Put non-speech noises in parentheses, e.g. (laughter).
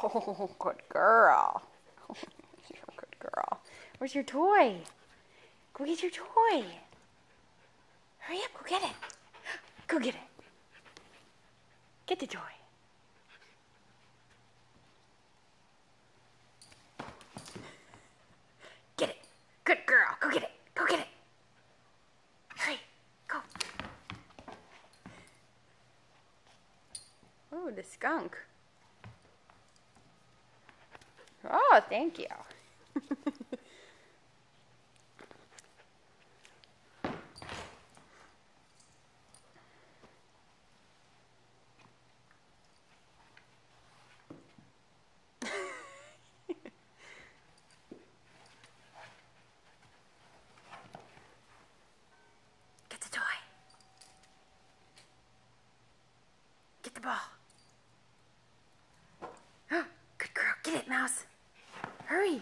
Oh, good girl. (laughs) You're a good girl. Where's your toy? Go get your toy. Hurry up, go get it. Go get it. Get the toy. Get it. Good girl. Go get it. Go get it. Hurry. Go. Oh, the skunk. Oh, thank you. Get the toy. Get the ball. (gasps) Good girl. Get it, Mouse. Hurry.